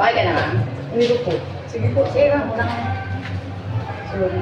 Okay ka na, ma'am? Hindi po. Sige po, sige ka muna. Sorry.